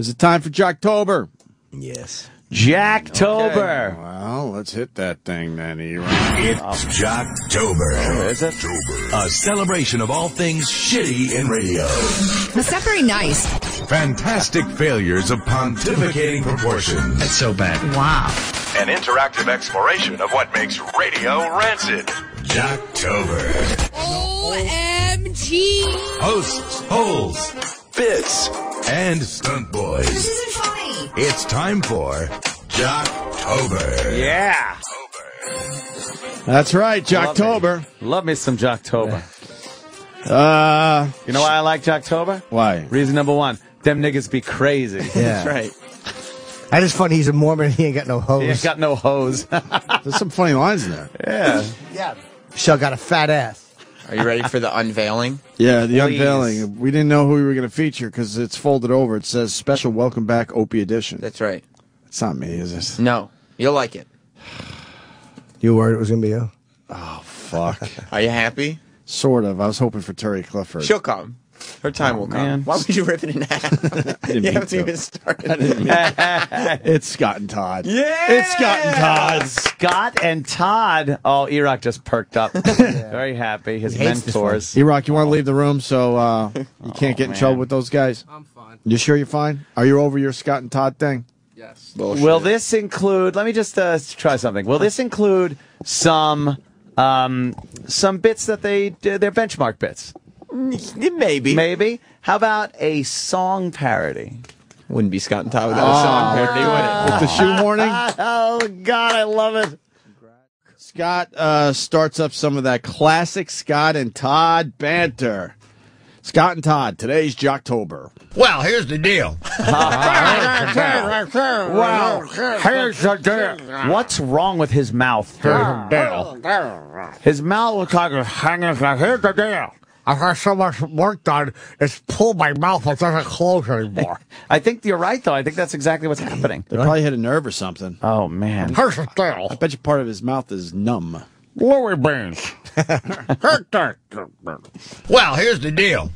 Is it time for Jocktober? Yes. Jacktober. Well, let's hit that thing then, E-Rock. It's Jocktober. Oh, is it? A celebration of all things shitty in radio. That's not very nice. Fantastic failures of pontificating proportions. It's so bad. Wow. An interactive exploration of what makes radio rancid. Jocktober. OMG. Hosts, holes, bits, and stunt boys. This isn't funny. It's time for Jocktober. Yeah. That's right, Jocktober. Love me some Jocktober. Uh, You know why I like Jocktober? why? Reason number one, them niggas be crazy. Yeah. That's right. I just funny he's a Mormon. He ain't got no hose. He ain't got no hose. There's some funny lines in there. yeah. yeah. Michelle got a fat ass. Are you ready for the unveiling? Yeah, the Please. unveiling. We didn't know who we were going to feature because it's folded over. It says special welcome back Opie edition. That's right. It's not me, is it? No, you'll like it. You were worried it was gonna be you? Oh, fuck. Are you happy? sort of. I was hoping for Terry Clifford. She'll come. Her time will come. man. Why would you rip it in half? you haven't to. even started. It's Scott and Todd. Yeah. It's Scott and Todd. Scott and Todd. Oh, Erock just perked up. Very happy. His He mentors. E-Rock, you want to leave the room so uh, you can't get in man. trouble with those guys? I'm fine. You sure you're fine? Are you over your Scott and Todd thing? Yes. Will this include? Let me just uh, try something. Will this include some um, some bits that they they're benchmark bits? Maybe. Maybe. How about a song parody? Wouldn't be Scott and Todd without a song parody, would it? With the shoehorning? Oh God, I love it. Scott uh, starts up some of that classic Scott and Todd banter. Scott and Todd, today's Jocktober. Well, here's the deal. Wow. Here's the deal. What's wrong with his mouth? Here's the deal. His mouth looks like it's hanging. Like, Here's the deal. I've had so much work done, it's pulled my mouth. It doesn't close anymore. I think you're right, though. I think that's exactly what's happening. They probably hit a nerve or something. Oh man. Here's the deal. I bet you part of his mouth is numb. Louis beans. Well, here's the deal.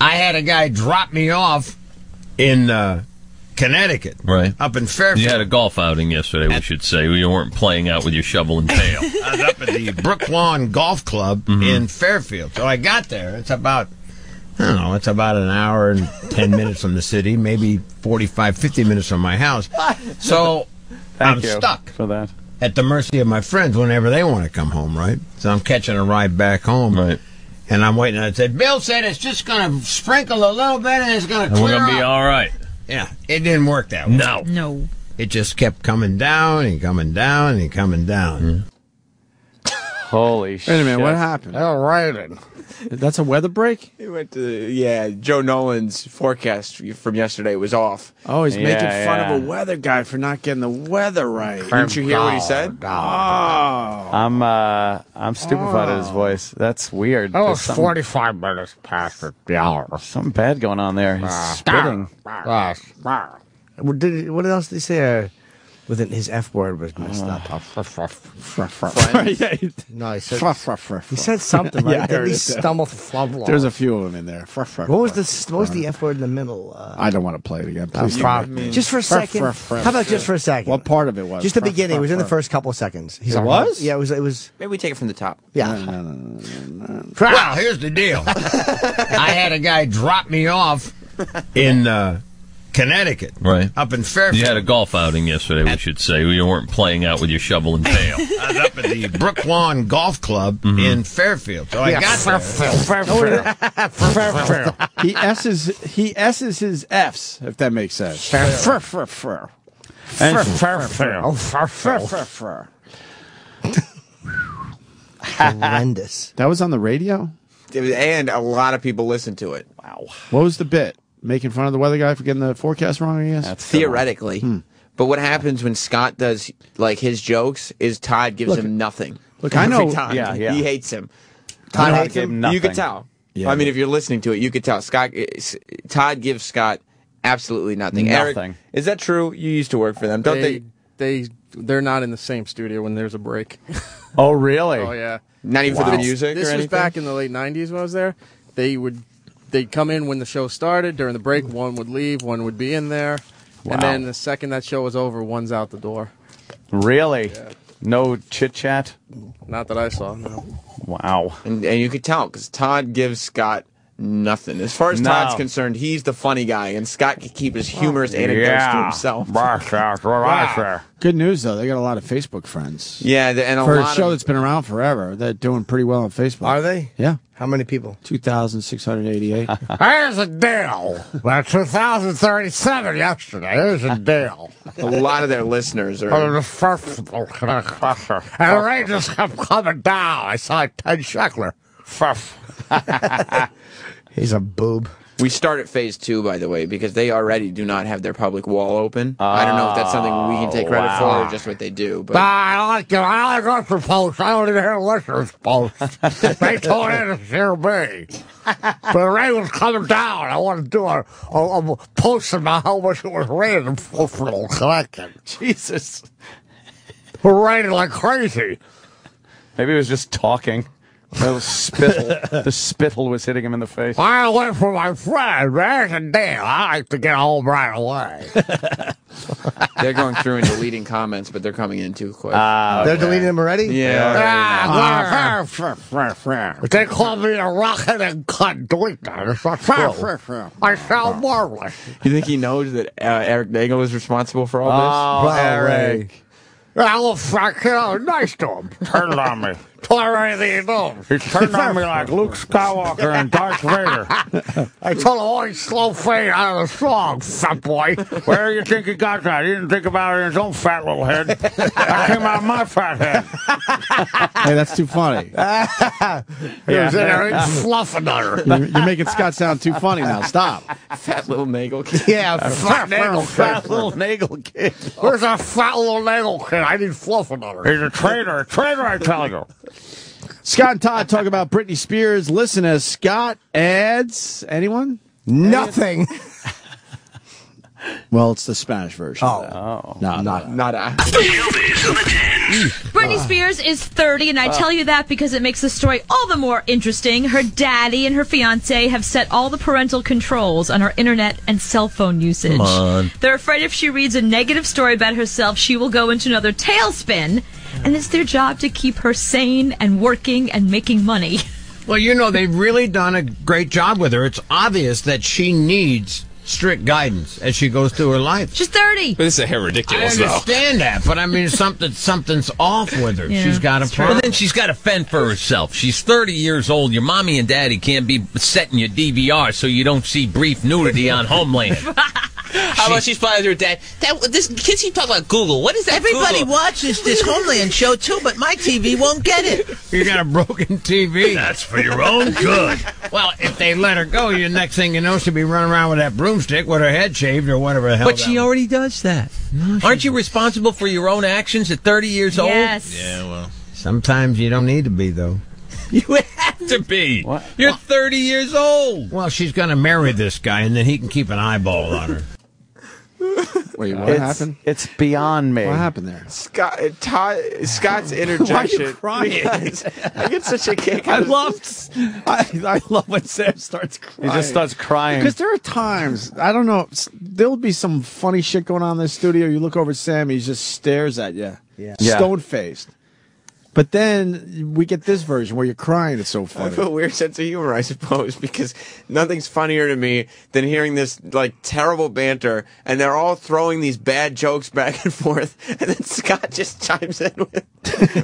I had a guy drop me off in uh, Connecticut. Right. Up in Fairfield. You had a golf outing yesterday, we should say. You weren't playing out with your shovel and pail. I was up at the Brooklawn Golf Club mm-hmm. in Fairfield. So I got there. It's about, I don't know, it's about an hour and 10 minutes from the city, maybe 45, 50 minutes from my house. So Thank I'm you stuck for that. at the mercy of my friends whenever they want to come home, right? So I'm catching a ride back home. right. And I'm waiting. I said, Bill said it's just going to sprinkle a little bit and it's going to And we're going to be all right. Yeah, it didn't work that way. No. No. It just kept coming down and coming down and coming down. Holy shit. Wait a minute, what happened? They're raining. That's a weather break? He went to, yeah, Joe Nolan's forecast from yesterday was off. Oh, he's making fun yeah. of a weather guy for not getting the weather right. Didn't you hear what he said? Oh. I'm uh I'm stupefied at his oh. voice. That's weird. Oh, There's was 45 minutes past the hour. something bad going on there. He's ah. spitting. Ah. Ah. What, did, what else did he say? Uh, Uh, within his F word was messed up. Yeah, No, he said, Fruff, fruff, fruff, he said something, right? Yeah, I Didn't heard he it, too. stumbled flumble. There's a few of them in there. Fruff, fruff, What was the what was the F word in the middle? Uh, I don't want to play it again. Please. Don't. just for a second. fruff, fruff. How about just for a second? What part of it was? Just the beginning. It was in the first couple seconds. He's It like, was? Yeah, it was. It was. Maybe we take it from the top. Yeah. Well, here's the deal. I had a guy drop me off in uh, Connecticut. Right. Up in Fairfield. You had a golf outing yesterday, we should say. You weren't playing out with your shovel and pail. I was up at the Brooklawn Golf Club mm-hmm. in Fairfield. So I got there. He s's he s's his f's if that makes sense. Fur, fur, fur. Oh, Fairfield. Horrendous. That was on the radio. And a lot of people listened to it. Wow. What was the bit? Making fun of the weather guy for getting the forecast wrong. I guess. That's the one. Theoretically. Hmm. But what happens when Scott does like his jokes is Todd gives Look, him nothing. look, I know- time. Yeah, yeah. He hates him. Todd You know, hates him? You could tell. Yeah. I mean, if you're listening to it, you could tell. Scott, Todd gives Scott absolutely nothing. Eric, Nothing. is that true? You used to work for them, don't they, they? they they're not in the same studio when there's a break. Oh really? oh yeah. Not even for the This- music This or was anything. back in the late '90s when I was there. They would they'd come in when the show started. During the break, one would leave, one would be in there, Wow. and then the second that show was over, one's out the door. Really? No chit chat? Not that I saw. No. Wow. And, and you could tell because Todd gives Scott nothing. As far as No. Todd's concerned, he's the funny guy, and Scott can keep his humorous anecdotes to himself. that's what I say. Good news though, they got a lot of Facebook friends. Yeah, the- and a For a show of that's been around forever, they're doing pretty well on Facebook. Are they? Yeah, How many people? two thousand six hundred eighty-eight. Here's a deal. Well, 2037 yesterday. Here's a deal. a lot of their listeners are. and the rain just kept coming down. I saw Ted Sheckler. He's a boob. We start at phase two, by the way, because they already do not have their public wall open. I don't know if that's something we can take credit for or oh, just what they do. But I like it. I like listener posts. I don't even hear listeners posts. they told in to hear me. But the rain was coming down. I want to do a, a, a post about how much it was raining in Fulfill Collection. Jesus. We're raining like crazy. Maybe he was just talking. The spittle, the spittle was hitting him in the face. I went for my friend. There's a deal. I like to get home right away. they're going through and deleting comments, but they're coming in too quick. They're deleting them already? yeah. Ah, they call me a rocket and cunt. Delete that. It's not true. I sound marvelous. You think he knows that uh, Eric Nagel is responsible for all this? Oh, Eric. I will fuck you know, nice to him. Turned on me. Told her anything he knows. He turned on me like Luke Skywalker and Darth Vader. I told him, oh, he's slow fade out of the song, fat boy. Where do you think he got that? He didn't think about it in his own fat little head. That came out of my fat head. hey, that's too funny. He was in there eating fluffernutter. You're, you're making Scott sound too funny now. Stop. Fat little Nagel. Kid. Yeah, Fat nagel Fat kid. little Nagel kid. Where's that fat little nagel kid? I need fluffernutter. He's a traitor. A traitor, I tell you. Scott and Todd talk about Britney Spears. Listen as Scott adds anyone? Nothing. Well, it's the Spanish version. Oh. Oh, no, not. Not a. Britney ah. Spears is 30, and I ah. tell you that because it makes the story all the more interesting. Her daddy and her fiance have set all the parental controls on her internet and cell phone usage. Come on. They're afraid if she reads a negative story about herself, she will go into another tailspin, and it's their job to keep her sane and working and making money. Well, you know, they've really done a great job with her. It's obvious that she needs strict guidance as she goes through her life. She's 30. But this is a hair I ridiculous, though. understand that, but I mean, something something's off with her. Yeah, She's got a it's true. problem. Well, then she's got to fend for herself. She's 30 years old. Your mommy and daddy can't be setting your DVR so you don't see brief nudity on Homeland. How about she's flying with her dad? That, this kids keep talking about Google. What is that? Everybody Google? watches this Homeland show too, but my TV won't get it. You got a broken TV. That's for your own good. Well, if they let her go, the next thing you know, she'll be running around with that broomstick with her head shaved or whatever the hell. But she that- already does that. Aren't you responsible for your own actions at 30 years old? Yes. Yeah, well. Sometimes you don't need to be though. You have to be. What? You're 30 years old. Well, she's going to marry this guy, and then he can keep an eyeball on her. Wait, what It's, happened? it's beyond me. What happened there? Scott, Todd, Scott's interjection. crying? I get such a kick. I love, I, I love when Sam starts He crying. just starts crying. Because there are times I don't know. There'll be some funny shit going on in the studio. You look over at Sam, he just stares at you, Yeah. Yeah. stone faced. But then we get this version where you're crying. It's so funny. I funny. have a weird sense of humor, I suppose, because nothing's funnier to me than hearing this like terrible banter, and they're all throwing these bad jokes back and forth, and then Scott just chimes in with,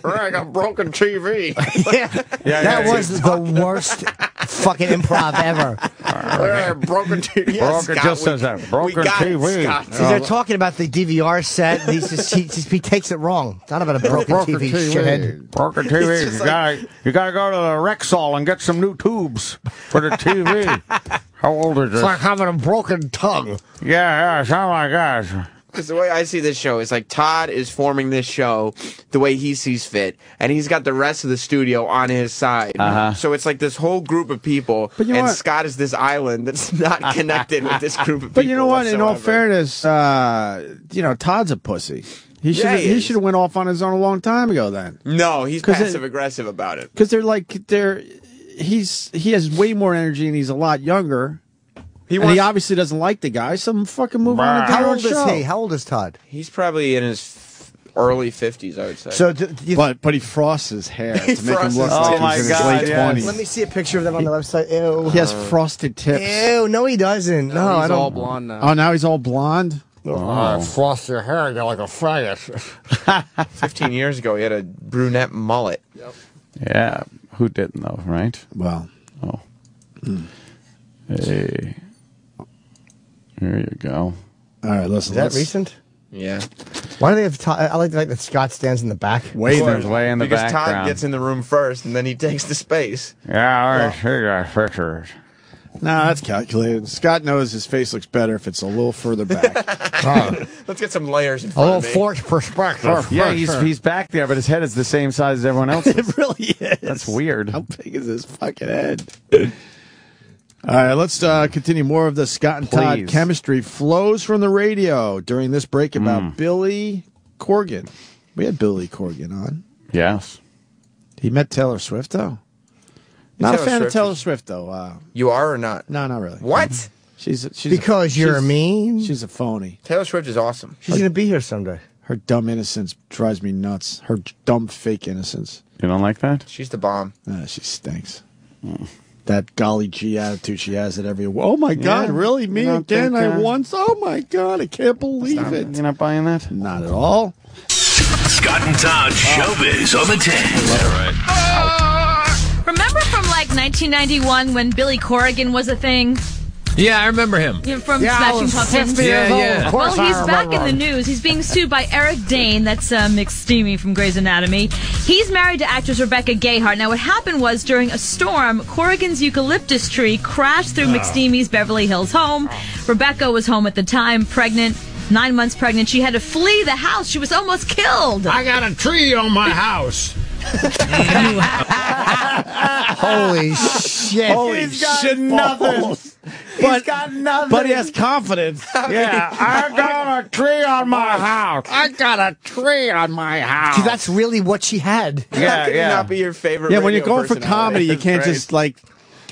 "I got broken TV." yeah. yeah. that was the worst fucking improv ever. "Yeah, broken TV. Yeah, Broken Scott, just we- says that. we Broken got it, TV. Scott. They're talking about the DVR set. and He's just, he, just, he takes it wrong. It's not about a broken, TV, shithead. Broken It's TV. just You gotta, you gotta go to the Rexall and get some new tubes for the TV. How old is It's this? like having a broken tongue. Yeah, yeah, something like that. Because the way I see this show is like Todd is forming this show the way he sees fit, and he's got the rest of the studio on his side. Uh-huh. So it's like this whole group of people, But you know and what? Scott is this island that's not connected with this group of people. But you know what? In all fairness, uh, you know Todd's a pussy. He should Yeah, he he should have went off on his own a long time ago. Then no, he's 'Cause it- passive aggressive about it. because they're like they're he's he has way more energy and he's a lot younger. He and wants- he obviously doesn't like the guy, so fucking move on. And How old own is he? How old is Todd? He's probably in his early 50s, I would say. So, do, do you, But but he frosts his hair He to make him look his like hair. he's Oh my in his God, late yes. let me see a picture of them on the website. Ew. He has frosted tips. Ew. No, he doesn't. No, I He's don't. all blonde now. Oh, now he's all blonde. Uh, frost your hair. You're like a faggot. 15 years ago, he had a brunette mullet. Yeah, who didn't though, right? Well, Oh, hey, there you go. all right. Listen, Is that let's- recent? Yeah. Why do they have Todd? I like the fact that Scott stands in the back. Way There's way in the because background. Todd gets in the room first, and then he takes the space. Yeah, I see that pictures. No, that's calculated. Scott knows his face looks better if it's a little further back. Let's get some layers in A front little of me. forced perspective. Yeah, he's he's back there, but his head is the same size as everyone else's. it really is. That's weird. How big is his fucking head? All right, let's uh, continue. More of the Scott and Todd Please. chemistry flows from the radio during this break about Billy Corgan. We had Billy Corgan on. Yes. He met Taylor Swift, though. Not a Taylor fan of Taylor is- Swift, though. Uh, You are or not? no, not really. What? She's a, she's Because a, you're she's, mean. She's a phony. Taylor Swift is awesome. She's gonna be here someday. Her dumb innocence drives me nuts. Her dumb fake innocence. You don't like that? She's the bomb. Uh, she stinks. That golly gee attitude she has at every. Oh my God! Yeah. Really? Me again? think, I once. Oh my God! I can't believe it. You're not buying that? Not at all. Scott and Todd Showbiz on the 10. Remember from like 1991 when Billy Corrigan was a thing? Yeah, I remember him. You know, from Yeah, Smashing was Pumpkins? Yeah, yeah. Well, he's back in the news. He's being sued by Eric Dane, that's uh, McSteamy from Grey's Anatomy. He's married to actress Rebecca Gayheart. Now, what happened was during a storm, Corrigan's eucalyptus tree crashed through McSteamy's Beverly Hills home. Rebecca was home at the time, pregnant, nine months pregnant. She had to flee the house. She was almost killed. I got a tree on my house. Holy shit! Holy He's got shit nothing. balls. He's got nothing. But he has confidence. Yeah, I got a tree on my house. I got a tree on my house. 'Cause that's really what she had. How Yeah, can he yeah. not be your favorite? Yeah, when you're going for comedy, you can't great. just like.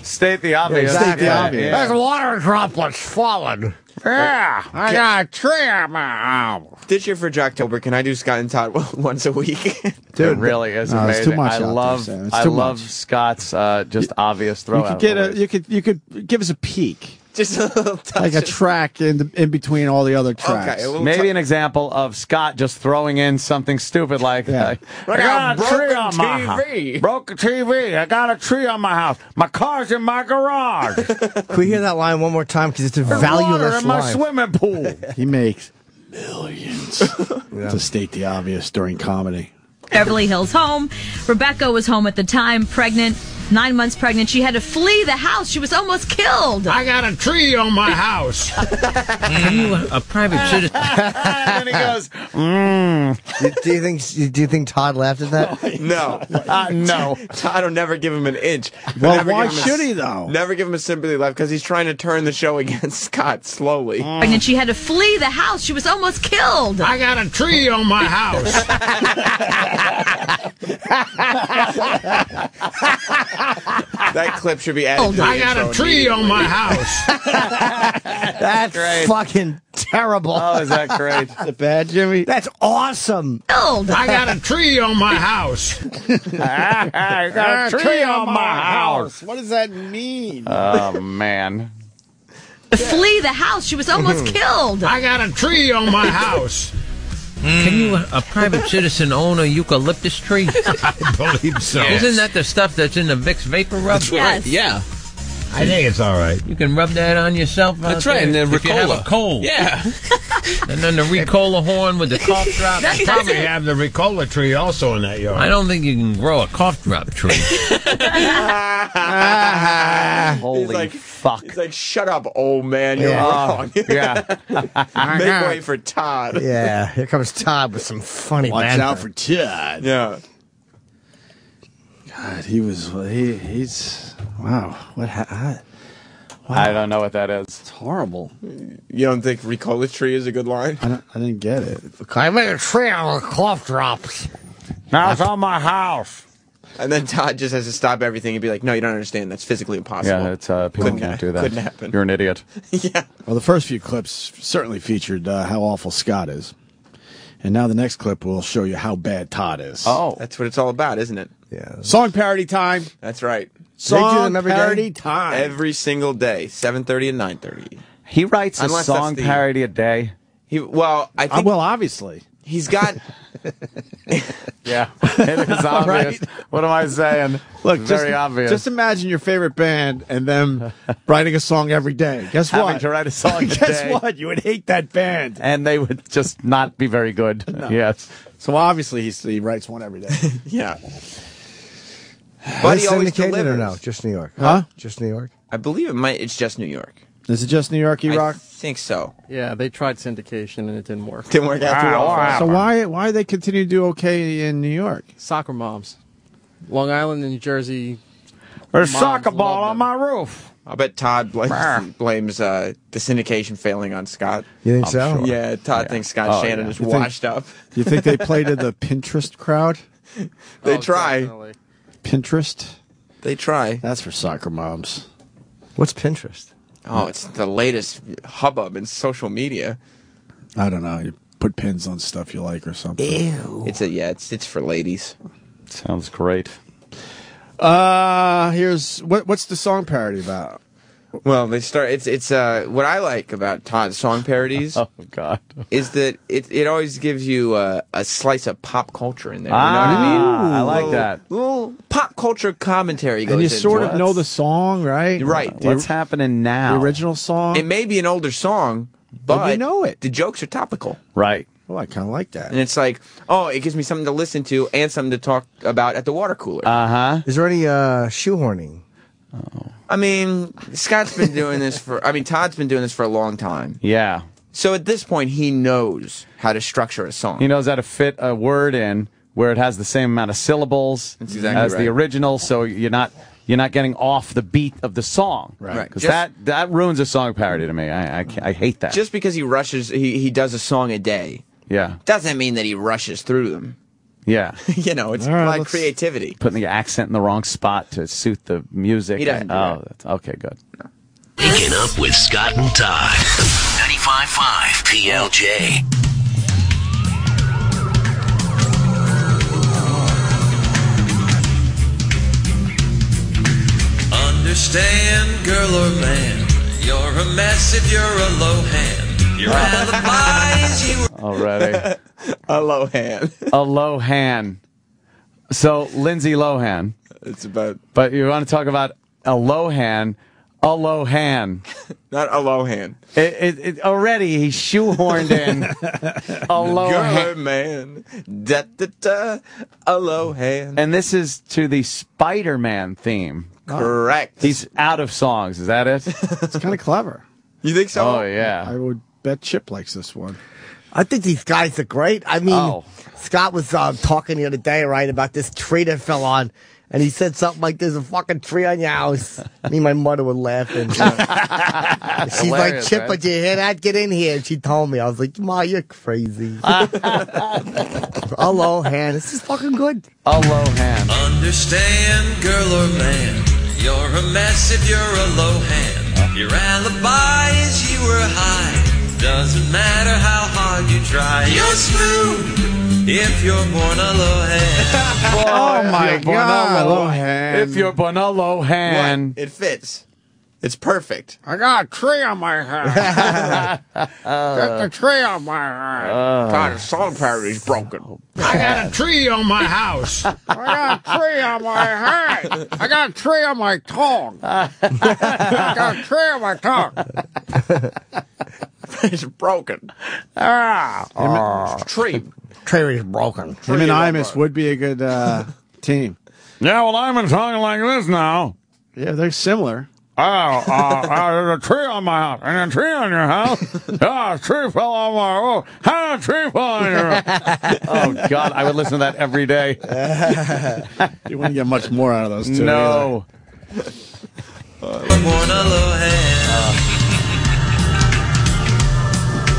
State the obvious. state the Yeah, obvious. yeah. There's water droplets falling. Yeah, I got a tree on my house. This year for Jocktober, can I do Scott and Todd once a week? Dude, it really is No, it's amazing. too much I out there, love, Sam. I too love much. Scott's uh, just obvious throw You could get a. You could you could give us a peek, just a little touch. like a track in the, in between all the other tracks. Okay, Maybe an example of Scott just throwing in something stupid like, Yeah. uh, I how got a tree broken on my house. TV. Broke a TV. I got a tree on my house. My car's in my garage. Can we hear that line one more time? Because it's a There's water valueless in my swimming pool. He makes millions to state the obvious during comedy. Beverly Hills home. Rebecca was home at the time, pregnant, nine months pregnant. She had to flee the house. She was almost killed. I got a tree on my house. Are you a, a private citizen? and then he goes, mm, do, do you think? Do you think Todd laughed at that? No, uh, no. Todd will never give him an inch. Well, why give him a- should he, though? Never give him a sympathy laugh because he's trying to turn the show against Scott slowly. Pregnant. She had to flee the house. She was almost killed. I got a tree on my house. That clip should be added. Oh, to the I got a tree on my house. That's great. fucking terrible. Oh, is that great? The bad Jimmy. That's awesome. Killed. I got a tree on my house. I got a tree on my house. What does that mean? Oh, man. To flee the house. She was almost killed. I got a tree on my house. Can you, a private citizen, own a eucalyptus tree? I believe so. Isn't that the stuff that's in the Vicks Vapor Rub? Yes. Yeah. I think it's all right. You can rub that on yourself. Uh, that's right. And then if you have Ricola. a cold. Yeah. And then the Ricola horn with the cough drop. That's, that's Probably it. have the Ricola tree also in that yard. I don't think you can grow a cough drop tree. Holy He's like, fuck. He's like, shut up, old man. You're Yeah. wrong. Yeah. Make way for Todd. Yeah, here comes Todd with some funny Watch banter. out for Todd. Yeah. God, he was. He, he's. Wow. What? Ha- I- I don't know what that is. it's horrible. You don't think Ricola tree is a good line? I don't. I didn't get it. I made a tree out of cough drops. Now it's on my house. And then Todd just has to stop everything and be like, "No, you don't understand. That's physically impossible." Yeah, it's uh, people Couldn't can't ha- do that. couldn't happen. You're an idiot. yeah. Well, the first few clips certainly featured uh, how awful Scott is. And now the next clip will show you how bad Todd is. Oh, That's what it's all about, isn't it? Yeah. Song parody time. That's right. Song them every day? parody time. Every single day, seven thirty and nine thirty. he writes a song the- parody a day. He well, I Uh, well, obviously. He's got. Yeah, it is obvious. What am I saying? Look, It's just, very obvious. Just imagine your favorite band and them writing a song every day. Guess Having what? to write a song Guess day. what? You would hate that band. and they would just not be very good. Yes. So obviously he's, he writes one every day. yeah. But But he always syndicated delivers. or no? Just New York. Huh? Just New York. I believe it might. It's just New York. Is it just New York, I E-Rock? think so. Yeah, they tried syndication and it didn't work. Didn't work out too well. So why why they continue to do okay in New York? Soccer moms. Long Island and New Jersey. There's Moms soccer ball love on them. my roof. I bet Todd blames, blames uh, the syndication failing on Scott. You think I'm so? sure. Yeah, Todd thinks Scott Oh, Shannon yeah. is You think- washed up. Do you think they play to the Pinterest crowd? They Oh, try. definitely. Pinterest? They try. That's for soccer moms. What's Pinterest? Oh, it's the latest hubbub in social media. I don't know. You put pins on stuff you like or something. Ew. It's a yeah. It's it's for ladies. Sounds great. Uh, here's what what's the song parody about? Well, they start. It's it's uh what I like about Todd's song parodies Oh God. is that it it always gives you uh, a slice of pop culture in there. You know what I mean? Ah, I like Little- that. Little pop culture commentary goes And you into sort it. of know the song, right? Right. The, What's happening now? the original song. It may be an older song, but, But we know it. The jokes are topical. Right. oh, I kind of like that. And it's like, oh, it gives me something to listen to and something to talk about at the water cooler. Uh huh. Is there any uh, shoehorning? I mean, Scott's been doing this for, I mean, Todd's been doing this for a long time. Yeah. So at this point, he knows how to structure a song. He knows how to fit a word in where it has the same amount of syllables exactly as the original, so you're not you're not getting off the beat of the song. Right. Right. Because Just- that that ruins a song parody to me. I I, I hate that. Just because he rushes, he, he does a song a day, yeah. doesn't mean that he rushes through them. Yeah. you know, it's All right, like creativity. Putting the accent in the wrong spot to suit the music. He doesn't do oh, that. that's okay. Good. Waking up with Scott and Todd. 95.5 PLJ. Understand, girl or man, you're a mess if you're a low hand. Your alibi is you Already. A low hand. a Lohan. So Lindsay Lohan, it's about but you want to talk about a Lohan, a Lohan. not a low hand. It, it, it, already he's shoehorned in a Lohan. Good man. Da, da, da, a low. And this is to the Spider-Man theme. Correct. He's out of songs. Is that it? it's kind of clever. you think so? oh yeah. I would bet Chip likes this one. I think these guys are great. I mean, Oh. Scott was uh, talking the other day, right, about this tree that fell on. And he said something like, "There's a fucking tree on your house." Me and my mother were laughing. She's like, "Chip, right? but you hear that? Get in here." And she told me, I was like, "Ma, you're crazy." Hello, Han. This is fucking good. A Lohan. Understand, girl or man, you're a mess if you're a low hand. Your alibi is you were high. Doesn't matter how hard you try. You're smooth if you're born a low hand. Oh my God, Lohan. If you're born a Lohan. What? It fits. It's perfect. I got a tree on my head. got the tree on my head. Uh. God, the song parody's broken. I got a tree on my house. I got a tree on my head. I got a tree on my tongue. I got a tree on my tongue. it's broken. Ah. Tree. Tree is broken. Him and Imus would be a good uh, team. Yeah, well, I'm talking like this now. Yeah, they're similar. Oh, uh, uh, there's a tree on my house. And a tree on your house? Yeah, a tree fell on my oh, How a tree fell on your house? Oh God, I would listen to that every day. You wouldn't get much more out of those two. no.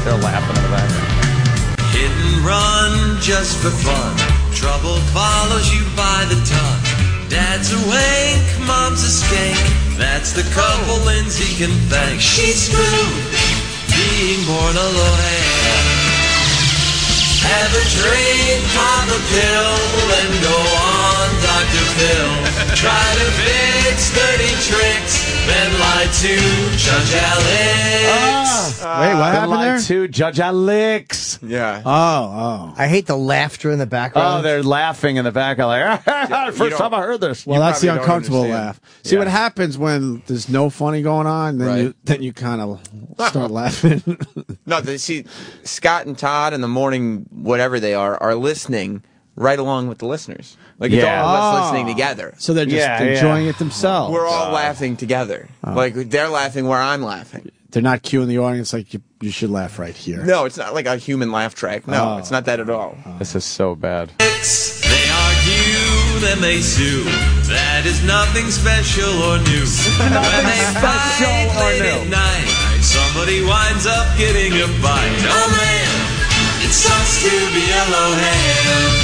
They're laughing in the background. Hit and run just for fun. Trouble follows you by the ton. Dad's a wank, mom's a skank. That's the couple Lindsay can thank. She's screwed, being born a Lohan. Have a drink, pop a pill, and go on Dr. Phil. Try to fix dirty tricks, then lie to Judge Alex. Ah. Wait, what happened lie there? to Judge Alex. Yeah. Oh, oh. I hate the laughter in the background. Oh, they're laughing in the back. I'm like, first time I heard this. Well, that's the uncomfortable laugh. See Yeah. what happens when there's no funny going on, then Right. you then you kind of start laughing. No, they see Scott and Todd in the morning, whatever they are, are listening right along with the listeners. Like it's Yeah. all of us Ah. listening together. so they're just Yeah, yeah. enjoying it themselves. We're all laughing together. Like they're laughing where I'm laughing. They're not cueing the audience like you, you should laugh right here. No, it's not like a human laugh track. No, Oh. it's not that at all. This is so bad. They argue, then they sue. That is nothing special or new. when they special fight or late new. at night, somebody winds up getting a bite. Oh man, it sucks to be a low hand.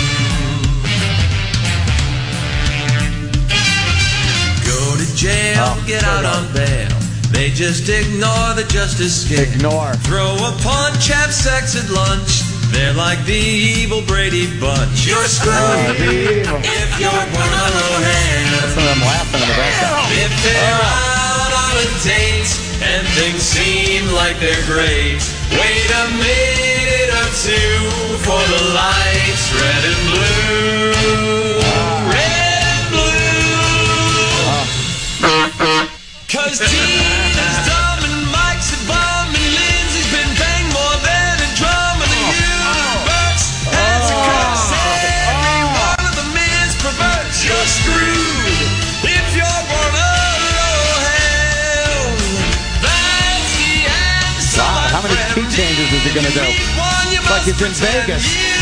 Jail, get out on bail. They just ignore the justice scale. Ignore. Throw a punch, have sex at lunch. They're like the evil Brady Bunch. You're screwed if you're one of low hands. Some of them laughing in the background. If they're out on a date and things seem like they're great, wait a minute or two for the lights, red and blue. Cause Dina's dumb and Mike's a bum and Lindsay's been banged more than a drum and the oh. universe oh. has a curse. Oh. Every one of them is perverse. You're screwed if you're born a hell. That's the answer. Wow, how many key changes is he gonna do? Meet one, you Like it's in Vegas.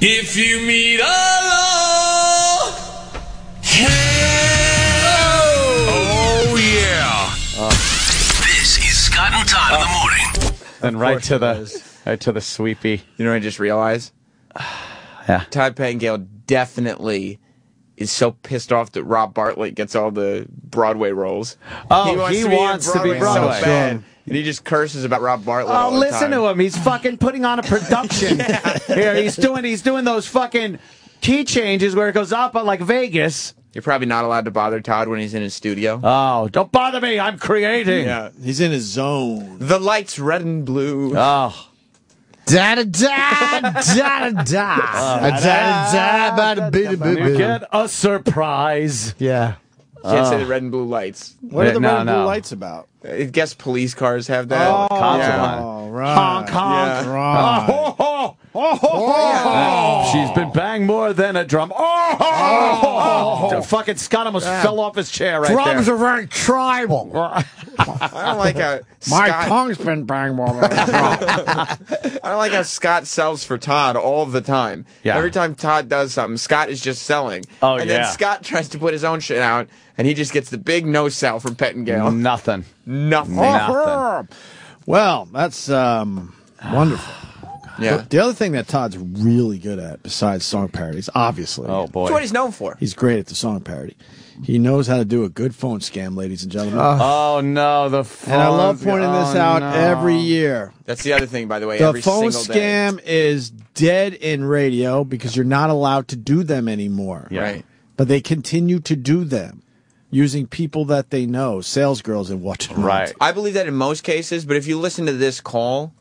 If you meet a low Oh, yeah. This is Scott and Todd in the ah. morning. And right to the right to the sweepy. You know what I just realized? Yeah. Todd Pettengill definitely is so pissed off that Rob Bartlett gets all the Broadway roles. Oh, he in wants to be Broadway. so bad. And he just curses about Rob Bartlett. Oh, all the listen time. to him. He's fucking putting on a production. Here, he's doing he's doing those fucking key changes where it goes up on like Vegas. You're probably not allowed to bother Todd when he's in his studio. Oh, don't bother me. I'm creating. yeah. He's in his zone. The lights red and blue. Oh. Da da da da da da da da da da You get a surprise. Yeah. Can't say the red and blue lights. What are the No, red and blue no. lights about? I guess police cars have that. Oh, yeah. right. Honk, honk. Yeah. Right. Oh, oh, oh, oh, She's been banged more than a drum. Oh, oh, fucking Scott almost fell off his chair right Drums there. are very tribal. I don't like how My Scott, tongue's been banged more than a drum. I don't like how Scott sells for Todd all the time. Yeah. Every time Todd does something, Scott is just selling. Oh, and yeah. then Scott tries to put his own shit out, and he just gets the big no sell from Pettengill. Nothing. Nothing. Nothing. Well, that's um, wonderful. Yeah. The other thing that Todd's really good at, besides song parodies, obviously, Oh boy. That's what he's known for. he's great at the song parody. He knows how to do a good phone scam, ladies and gentlemen. Uh, oh no, the phone. and I love pointing this oh, out no. every year. That's the other thing, by the way. The every phone single day. scam is dead in radio because you're not allowed to do them anymore. Yeah. Right. But they continue to do them using people that they know, sales girls and whatnot. Right. I believe that in most cases, but if you listen to this call,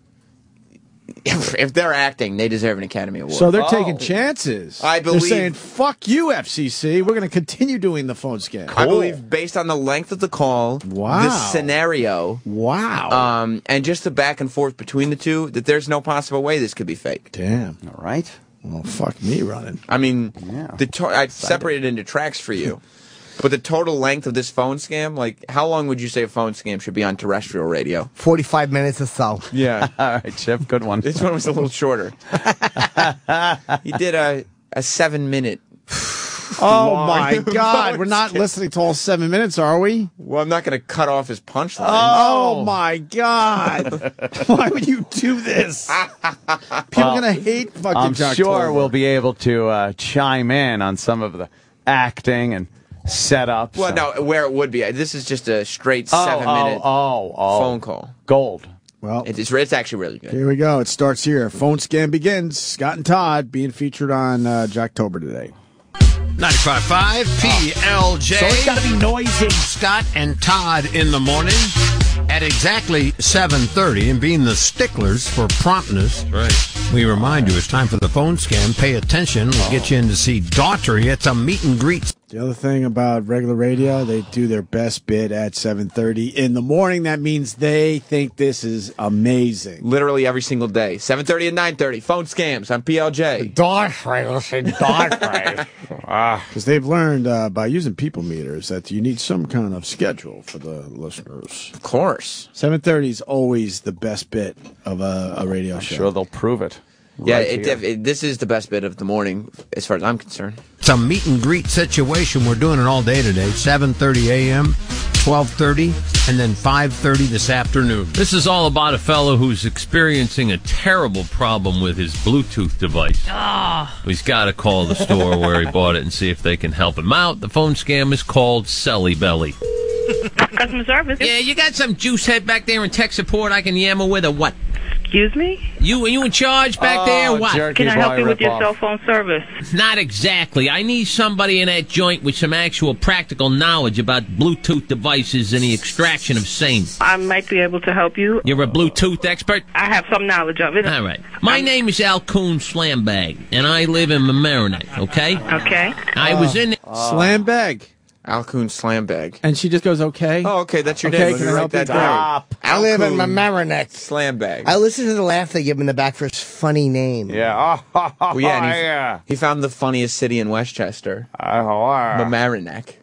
if, if they're acting, they deserve an Academy Award. So they're taking chances. I believe They're saying, "Fuck you, FCC. We're going to continue doing the phone scam." I believe based on the length of the call, Wow. the scenario, Wow. um, and just the back and forth between the two, that there's no possible way this could be fake. Damn. All right. Well, fuck me running. I mean, Yeah. the to- I separated into tracks for you, but the total length of this phone scam, like how long would you say a phone scam should be on terrestrial radio? 45 minutes or so. Yeah, All right, Chip. Good one. this one was a little shorter. he did a a seven minute Oh my God! We're not listening to all seven minutes, are we? Well, I'm not going to cut off his punchline. Oh, my God! Why would you do this? People Well, are gonna hate fucking I'm Jock sure we'll be able to uh, chime in on some of the acting and setup. Well, no, where it would be. This is just a straight Oh, seven oh, minute oh, oh. phone call. Gold. Well, It is, it's actually really good. Here we go. It starts here. Phone scam begins. Scott and Todd being featured on uh, Jocktober today. 95.5 PLJ. So it's gotta be noisy. Scott and Todd in the morning at exactly 7.30. And being the sticklers for promptness, Right. we remind you it's time for the phone scam. Pay attention. We'll get you in to see Daughtry. It's a meet and greet. The other thing about regular radio, they do their best bit at 7:30 in the morning. That means they think this is amazing. Literally every single day. 7.30 and 9.30. Phone scams on PLJ. Daughtry, listen, Daughtry. Because they've learned uh, by using people meters that you need some kind of schedule for the listeners. Of course. 7:30 is always the best bit of a, a radio show. Sure, they'll prove it. Yeah, right it, def- it, this is the best bit of the morning as far as I'm concerned. It's a meet and greet situation. We're doing it all day today. 7.30 a.m., 12.30, and then 5.30 this afternoon. This is all about a fellow who's experiencing a terrible problem with his Bluetooth device. Ah. He's got to call the store where he bought it and see if they can help him out. The phone scam is called Selly Belly. Customer service. Yeah, you got some juice head back there in tech support I can yammer with or what? Excuse me? You you in charge back there or what? Can I help you with your cell phone service? Not exactly. I need somebody in that joint with some actual practical knowledge about Bluetooth devices and the extraction of same. I might be able to help you. You're a Bluetooth expert? I have some knowledge of it. All right. My name is Alcoon Slambag, and I live in Mamaroneck, okay? Okay. I was in... Slam bag. Alcoon Slam Bag. And she just goes, okay. Oh, okay, that's your Okay, name. Let can me I write help you that down? down. I live in Alcoon Mamaroneck. Slam Bag. I listen to the laugh they give him in the back for his funny name. Yeah. Oh, Well, yeah, and he, yeah. he found the funniest city in Westchester, That's hilarious. Mamaroneck.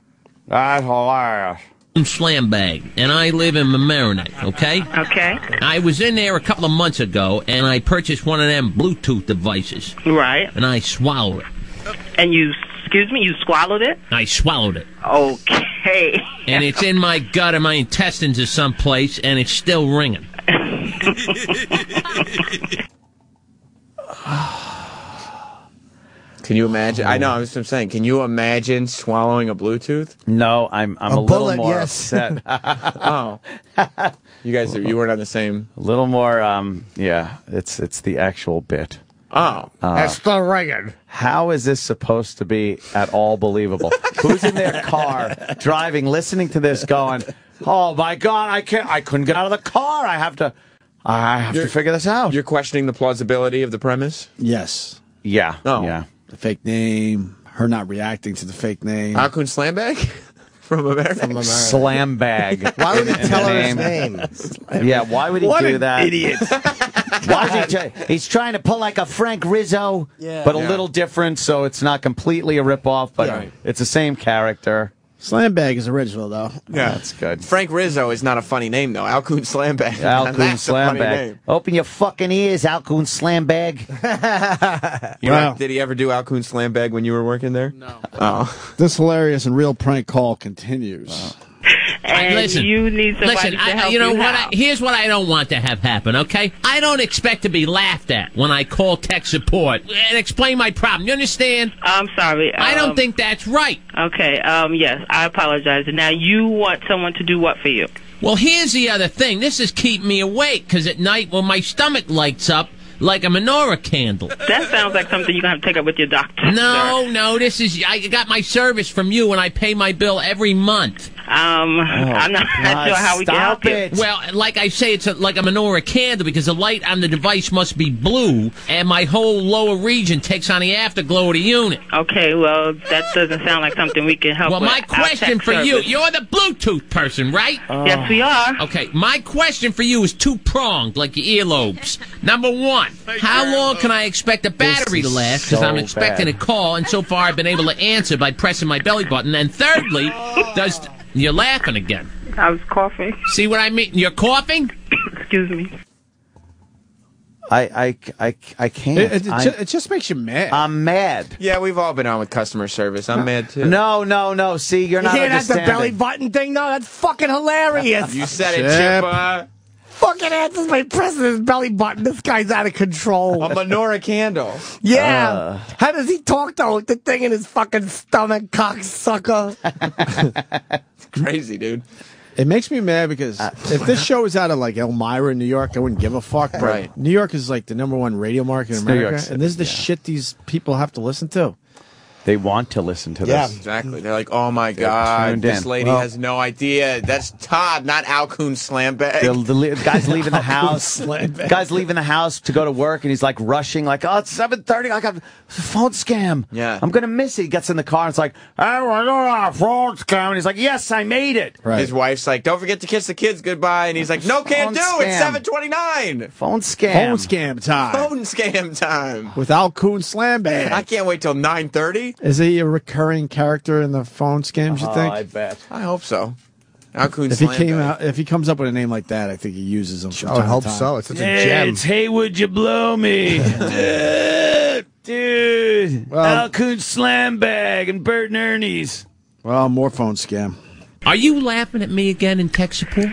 That's hilarious. Slambag, and I live in Mamaroneck, okay? Okay. I was in there a couple of months ago, and I purchased one of them Bluetooth devices, Right. and I swallowed it. And you, excuse me, you swallowed it? I swallowed it. Okay. And it's in my gut and my intestines or someplace, and it's still ringing. Can you imagine? I know, I was saying, can you imagine swallowing a Bluetooth? No, I'm I'm a, A little more yes. upset. oh. You guys, you weren't on the same. a little more. Um, yeah, it's it's the actual bit. Oh. That's uh, the ringing. How is this supposed to be at all believable? Who's in their car driving, listening to this, going, "Oh my God, I can't! I couldn't get out of the car. I have to, I have to figure this out." You're questioning the plausibility of the premise? Yes. Yeah. Oh. Yeah. The fake name, her not reacting to the fake name. Alcoon Slam Bag? From America? Slam bag. Why would he tell her his name? Yeah, why would he What do an that? idiot. Why is he try- He's trying to pull like a Frank Rizzo, but a Yeah. little different, so it's not completely a ripoff, but Right. it's the same character. Slam bag is original though. Yeah. That's good. Frank Rizzo is not a funny name, though. Alcoon Slam Bag. Alcoon That's a funny Slambag. Open your fucking ears, Alcoon Slambag. You Wow. know, did he ever do Alcoon Slam Bag when you were working there? No. Oh. This hilarious and real prank call continues. And listen, you need somebody Listen, to I, help you know you what? I, here's what I don't want to have happen. Okay, I don't expect to be laughed at when I call tech support and explain my problem. You understand? I'm sorry. I don't um, think that's right. Okay. Um. Yes, I apologize. Now you want someone to do what for you? Well, here's the other thing. This is keeping me awake because at night when my stomach lights up like a menorah candle. That sounds like something you're gonna have to take up with your doctor. No, no, this is I got my service from you and I pay my bill every month. Um, I'm not God, sure how we can stop help you. it. Well, like I say, it's a, like a menorah candle because the light on the device must be blue, and my whole lower region takes on the afterglow of the unit. Okay, well, that doesn't sound like something we can help Well, with. my question for you, service. you're the Bluetooth person, right? Yes, we are. Okay, my question for you is two pronged, like your earlobes. Number one, how long can I expect a battery to last? Because so I'm expecting bad. a call, and so far I've been able to answer by pressing my belly button. And thirdly, does you're laughing again? I was coughing. See what I mean? You're coughing. Excuse me. I, I, I, I can't. It, it, it I, ju- it just makes you mad. I'm mad. Yeah, we've all been on with customer service. I'm mad too. No, no, no. See, you're You not hear that's the understanding. belly button thing? No, that's fucking hilarious. You said it, Chip. Chippa. fucking answers my president's belly button. This guy's out of control. A menorah candle. yeah. Uh. How does he talk though with the thing in his fucking stomach, cocksucker? Crazy, dude. It makes me mad because if this show was out of like Elmira, New York, I wouldn't give a fuck. But Right. New York is like the number one radio market in It's America, and this is the shit these people have to listen to. They want to listen to Yeah. this. Exactly. They're like, oh my god, tuned this in. lady Well- has no idea. That's Todd, not Alcoon Slambag. The, the le- guy's leaving the house. Slam bag. guy's leaving the house to go to work, and he's like rushing, like, "Oh, it's seven thirty. I got a phone scam. Yeah. I'm gonna miss it." He gets in the car, and it's like, "Oh, I got a phone scam." And he's like, "Yes, I made it." Right. His wife's like, don't forget to kiss the kids goodbye. And he's like, no, can't do. Phone It's scam. 729. Phone scam. Phone scam time Phone scam time. with Al Coon Slam I can't wait till 930. Is he a recurring character in the phone scams? You Oh, think? I bet. I hope so. Alcoon if he Slambag. came out, if he comes up with a name like that, I think he uses them. From I would time to hope time. so. It's such a gem. hey, would you blow me? dude, dude. Well- Alcoon Slam Bag and Bert and Ernie's. Well, more phone scam. Are you laughing at me again in tech support?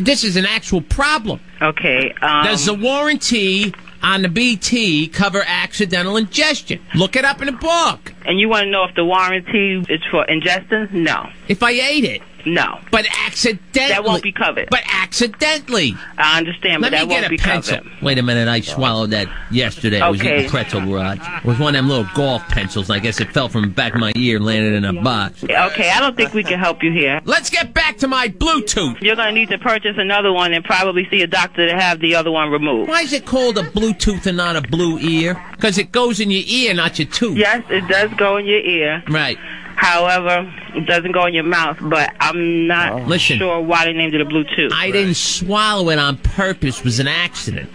This is an actual problem. Okay. Um, Does the warranty on the BT cover accidental ingestion? Look it up in a book. and you want to know if the warranty is for ingestion? No. If I ate it, No. but accidentally. That won't be covered. But accidentally. I understand, Let but that me won't get be a pencil. covered. Wait a minute, I swallowed that yesterday. I was Okay. eating pretzel garage. It was one of them little golf pencils. I guess it fell from the back of my ear and landed in a box. Okay, I don't think we can help you here. Let's get back to my Bluetooth. You're going to need to purchase another one and probably see a doctor to have the other one removed. Why is it called a Bluetooth and not a blue ear? Because it goes in your ear, not your tooth. Yes, it does go in your ear. Right. However, it doesn't go in your mouth, but I'm not Listen. sure why they named it a Bluetooth. I didn't swallow it on purpose. It was an accident.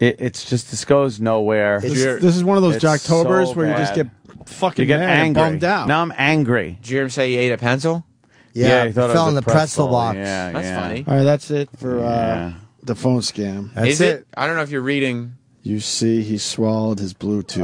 It, it's just this goes nowhere. This, this is one of those It's Jocktobers so where you just get fucking you get mad and angry. bummed out. Now I'm angry. Did you hear him say he ate a pencil? Yeah, he thought it fell was in the pretzel box. Yeah, That's yeah. funny. All right, that's it for Yeah. uh, the phone scam. That's Is it? I don't know if you're reading. You see, he swallowed his Bluetooth.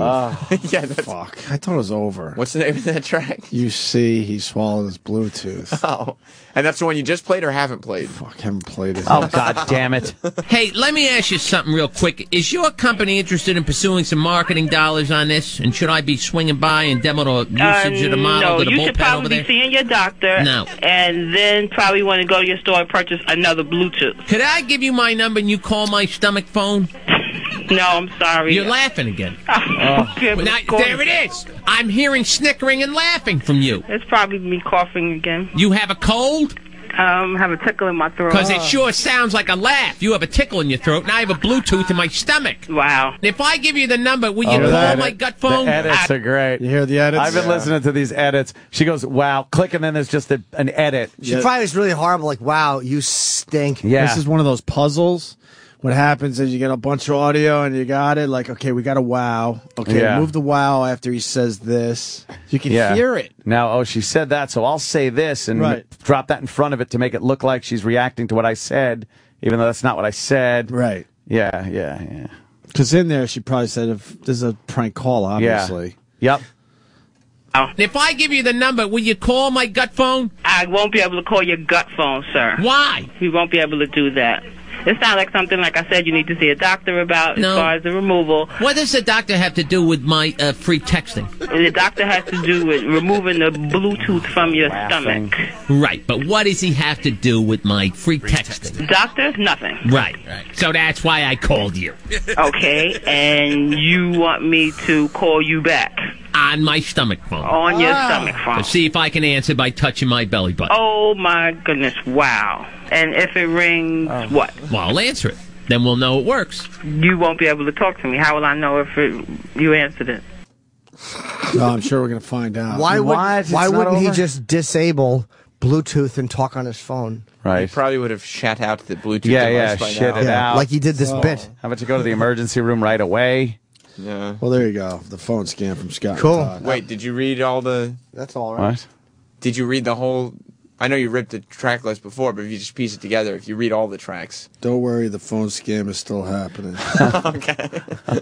yeah, that's. Fuck, I thought it was over. What's the name of that track? You see, he swallowed his Bluetooth. Oh, and that's the one you just played or haven't played? Fuck, haven't played it. Oh God damn it! Hey, let me ask you something real quick. Is your company interested in pursuing some marketing dollars on this? And should I be swinging by and demo the usage of the model Uh, no, to the you should probably be seeing your doctor. No. And then probably want to go to your store and purchase another Bluetooth. Could I give you my number and you call my stomach phone? No, I'm sorry. You're laughing again. Okay, Well, now, there it is. I'm hearing snickering and laughing from you. It's probably me coughing again. You have a cold? Um, have a tickle in my throat. Because it sure sounds like a laugh. You have a tickle in your throat, and I have a Bluetooth in my stomach. Wow. If I give you the number, will you Oh, call my gut phone? The edits I- are great. You hear the edits? I've been listening to these edits. She goes, "Wow!" Click, and then there's just a, an edit. She probably is really horrible. Like, wow, you stink. Yeah. This is one of those puzzles. What happens is you get a bunch of audio and you got it. Like, okay, we got a wow. Okay, Yeah. move the wow after he says this. You can yeah. hear it. Now, oh, she said that, so I'll say this and Right. drop that in front of it to make it look like she's reacting to what I said, even though that's not what I said. Right. Yeah, yeah, yeah. Because in there, she probably said, if this is a prank call, obviously. Yeah. Yep. If I give you the number, will you call my gut phone? I won't be able to call your gut phone, sir. Why? We won't be able to do that. It sounds like something, like I said, you need to see a doctor about No. as far as the removal. What does the doctor have to do with my uh, free texting? The doctor has to do with removing the Bluetooth from your stomach. Right, but what does he have to do with my free texting? Doctor, nothing. Right, right. So that's why I called you. Okay, and you want me to call you back On my stomach phone. on your ah. stomach To phone. see if I can answer by touching my belly button. Oh my goodness, wow. And if it rings, oh. what? Well, I'll answer it. Then we'll know it works. You won't be able to talk to me. How will I know if it, you answered it? No, I'm sure we're going to find out. Why would What? It's why not wouldn't he just disable Bluetooth and talk on his phone? Right. He probably would have shat out the Bluetooth Yeah, device yeah, by shit now. it out. like he did this bit. How about you go to the emergency room right away? Yeah. Well, there you go. The phone scam from Scott. Cool. Todd. Wait, did you read all the? That's all right. What? Did you read the whole I know you ripped the track list before, but if you just piece it together, if you read all the tracks, Don't worry, the phone scam is still happening. okay,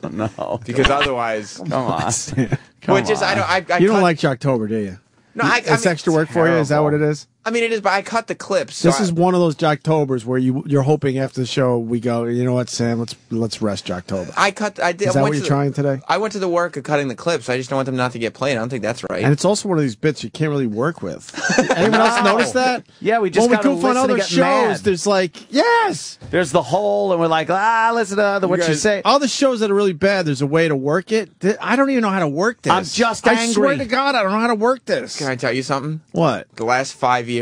no, because otherwise, come on. which is I don't I, I you don't cut- like Jocktober, do you? No, I- I it's mean, extra work for you. Is that what it is? I mean, it is, but I cut the clips. so This I- is one of those Jocktobers where you you're hoping after the show we go. You know what, Sam? Let's let's rest Jocktober. I cut. I did. Is that what to you're the- trying today? I went to the work of cutting the clips. I just don't want them not to get played. I don't think that's right. And it's also one of these bits you can't really work with. Anyone else notice that? Yeah, we just when we gotta goof on other shows. mad. There's like yes, There's the hole, and we're like, ah, listen to the, what you guys- say. All the shows that are really bad, there's a way to work it. I don't even know how to work this. I'm just I swear angry. to God, I don't know how to work this. Can I tell you something? What? The last five years.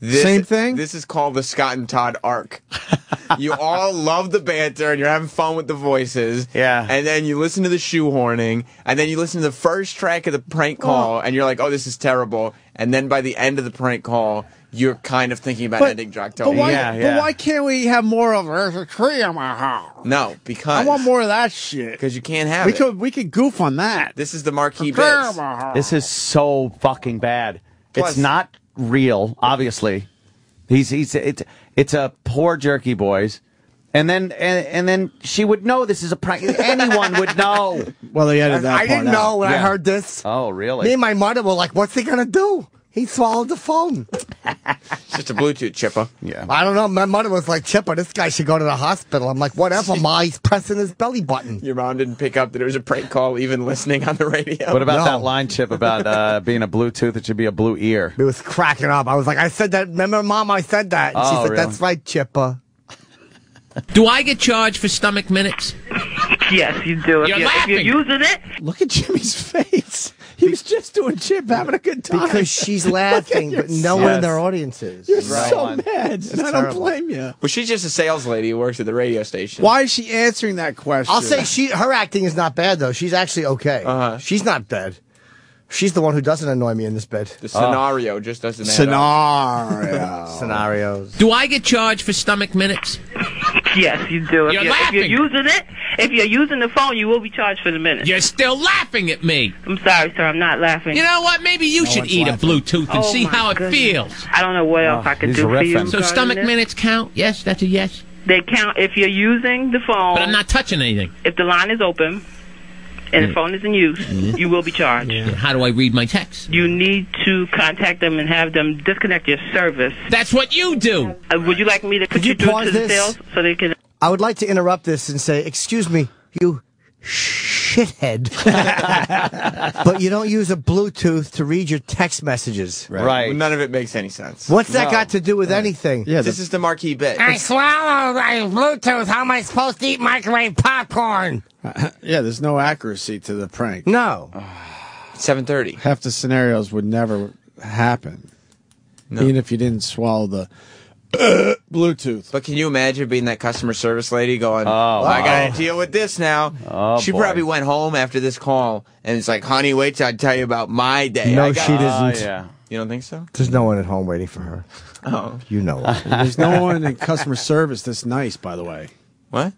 This, Same thing? This is called the Scott and Todd arc. you all love the banter and you're having fun with the voices. Yeah. And then you listen to the shoehorning, and then you listen to the first track of the prank call, and you're like, oh, this is terrible. And then by the end of the prank call, you're kind of thinking about ending Jocktober. But why, but why can't we have more of there's a tree in my house? No, because I want more of that shit. Because you can't have we it. could we could goof on that. This is the marquee Tree bits. This is so fucking bad. Plus- it's not real, obviously. He's he's it's it's a poor jerky boys. And then and, and then she would know this is a prank. Anyone would know. Well, they edited that I didn't out. know when I heard this. Oh, really? Me and my mother were like, "What's he gonna do?" He swallowed the phone. It's just a Bluetooth chipper. Yeah. I don't know. My mother was like, "Chipper, this guy should go to the hospital." I'm like, "Whatever, ma. He's pressing his belly button." Your mom didn't pick up that it was a prank call, even listening on the radio. What about No. that line chip about uh, being a Bluetooth? It should be a blue ear. It was cracking up. I was like, "I said that." Remember, mom? I said that. And she Oh, said, really? "That's right, Chipper." Do I get charged for stomach minutes? Yes, you do. You're you're, if you're using it, Look at Jimmy's face. He was just doing chip, having a good time. Because she's laughing, but no one in their audience is. You're Right. so One. mad, and I don't terrible. blame you. Well, she's just a sales lady who works at the radio station. Why is she answering that question? I'll say she her acting is not bad though. She's actually okay. Uh-huh. She's not bad. She's the one who doesn't annoy me in this bed. The scenario oh. just doesn't add up. scenario. Scenarios. Do I get charged for stomach minutes? yes, you do. If You're you're, if you're using it, if you're using the phone, you will be charged for the minute. You're still laughing at me. I'm sorry, sir. I'm not laughing. You know what? Maybe you should eat laughing. a Bluetooth and Oh, see my how it goodness. feels. I don't know what else oh, I could do for you. So stomach this. minutes count? Yes, that's a yes. They count if you're using the phone. But I'm not touching anything. If the line is open and the phone is in use, you will be charged. How do I read my text? You need to contact them and have them disconnect your service. That's what you do. Uh, would you like me to put Could you you, through pause to the this? sales so they can? I would like to interrupt this and say, "Excuse me, you shithead." but you don't use a Bluetooth to read your text messages. Right. Well, none of it makes any sense. What's that No. got to do with anything? Yeah, This is the marquee bit. I swallowed my Bluetooth. How am I supposed to eat microwave popcorn? yeah. There's no accuracy to the prank. No. 7:30. Half the scenarios would never happen, even if you didn't swallow the Bluetooth. But can you imagine being that customer service lady going, Oh, well, I got to deal with this now. Oh, she boy. probably went home after this call and it's like, honey, wait till I tell you about my day. No, got-" she Oh, doesn't. yeah. You don't think so? There's no one at home waiting for her. Oh. You know it. There's no one in customer service that's nice, by the way. What?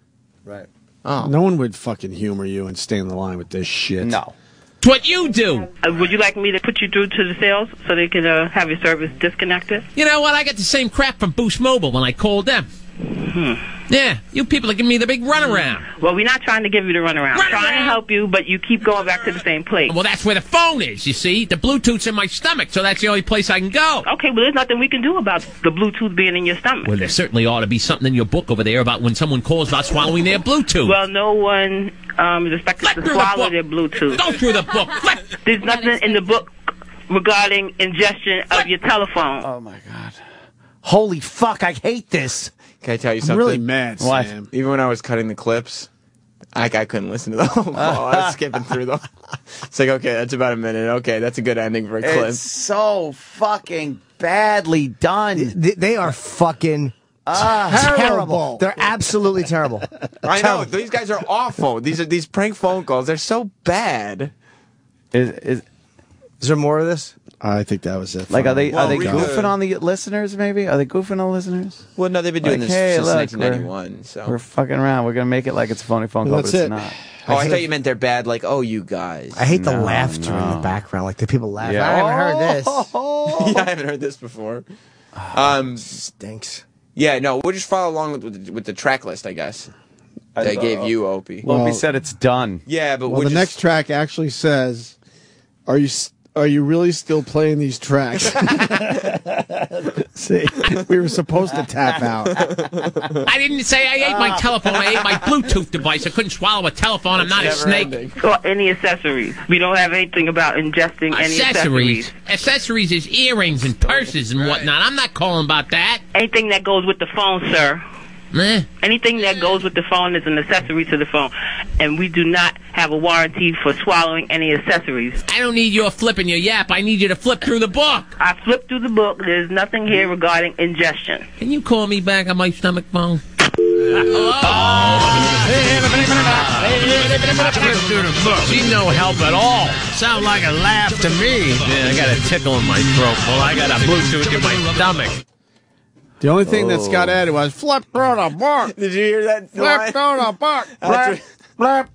right. Oh. No one would fucking humor you and stay in the line with this shit. No. It's what you do. Uh, would you like me to put you through to the sales so they can uh, have your service disconnected? You know what? I got the same crap from Boost Mobile when I called them. Hmm. Yeah, you people are giving me the big runaround. Well, we're not trying to give you the runaround. Runaround. Trying to help you, but you keep going back to the same place. Well, that's where the phone is, you see. The Bluetooth's in my stomach, so that's the only place I can go. Okay, well, there's nothing we can do about the Bluetooth being in your stomach. Well, there certainly ought to be something in your book over there about when someone calls about swallowing their Bluetooth. Well, no one um, is expected Flip to through the swallow their Bluetooth. Go through the book. Flip. There's nothing in the book regarding ingestion of your telephone. Oh my god. Holy fuck! I hate this. Can I tell you I'm something? really mad, What? Sam. Even when I was cutting the clips, I, I couldn't listen to the whole call. I was skipping through them. It's like, okay, that's about a minute. Okay, that's a good ending for a clip. It's so fucking badly done. Th- They are fucking Ah. terrible. They're absolutely terrible. I know these guys are awful. These are these prank phone calls. They're so bad. Is, is Is there more of this? I think that was it. like are they Well, are they read goofing the- on the listeners? Maybe are they goofing on the listeners? Well, no, they've been doing Like, this hey, since look, 1991. So We're fucking around. We're gonna make it like it's a phony phone call, That's but it's it. not. Oh, I thought you meant they're bad. Like, oh, you guys. I hate the No, laughter in no. the background, like the people laugh. Yeah. I haven't heard this. yeah, I haven't heard this before. Um, Stinks. Yeah, no, we'll just follow along with, with, the- with the track list, I guess. That I gave you, Opie. Well- Opie said it's done. Yeah, but well, we're the just, next track actually says, "Are you s- are you really still playing these tracks?" See, we were supposed to tap out. I didn't say I ate my ah. telephone. I ate my Bluetooth device. I couldn't swallow a telephone. I'm not a snake. Or any accessories. We don't have anything about ingesting any Accessories. accessories. Accessories is earrings and purses and whatnot. I'm not calling about that. Anything that goes with the phone, sir. Eh. Anything that goes with the phone is an accessory to the phone. And we do not have a warranty for swallowing any accessories. I don't need your flipping your yap. I need you to flip through the book. I flipped through the book. There's nothing here regarding ingestion. Can you call me back on my stomach phone? She no help at all. Sound like a laugh to me. Yeah, I got a tickle in my throat. Well, I got a Bluetooth in my stomach. The only thing that Scott oh. added was flip on a book. Did you hear that? Flip on a. That's Flip, flip.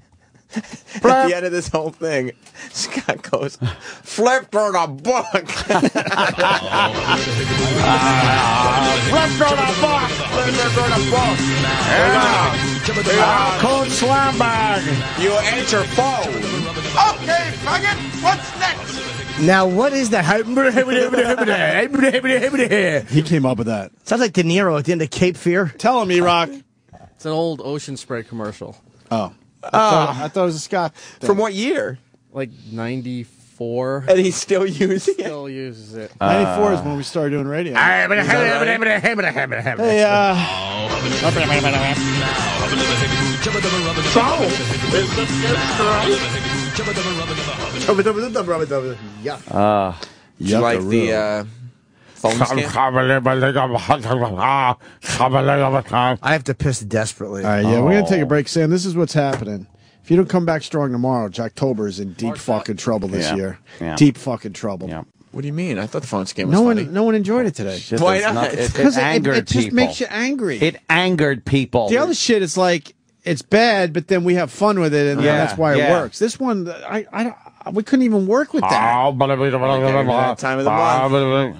At the end of this whole thing, Scott goes, flip through the book. Flip through the book. Flip through the book. Yeah. Yeah. Cold slam bag. You enter phone. Okay, faggot, what's next? Now, what is that? He came up with that. Sounds like De Niro at the end of Cape Fear. Tell him, E-Rock. It's an old ocean spray commercial. Oh. I, ah. thought, I thought it was a Scott. thing. From what year? Like 94. And he still using it. Still uses it. 94 is when we started doing radio. Ah. Hey, uh. uh. Yeah. Uh, Did you like the uh, phone scam? I have to piss desperately. All right, yeah, we're gonna take a break, Sam. This is what's happening. If you don't come back strong tomorrow, Jocktober is in deep fucking trouble this Yeah. year. Yeah. Deep fucking trouble. Yeah. What do you mean? I thought the phone scam was No funny. one, no one enjoyed it today. Just Why it's not? not- it- it Because angered it, just people. makes you angry. It angered people. the other shit is like it's bad, but then we have fun with it, and Yeah, that's why it works. This one, I, I, don't- we couldn't even work with that. Time of the month.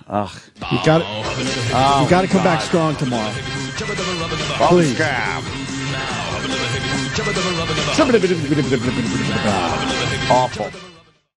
Ugh. You got to, Oh, you got to come back strong tomorrow. Phone Please. Awful.